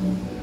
Mm-hmm.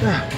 Yeah.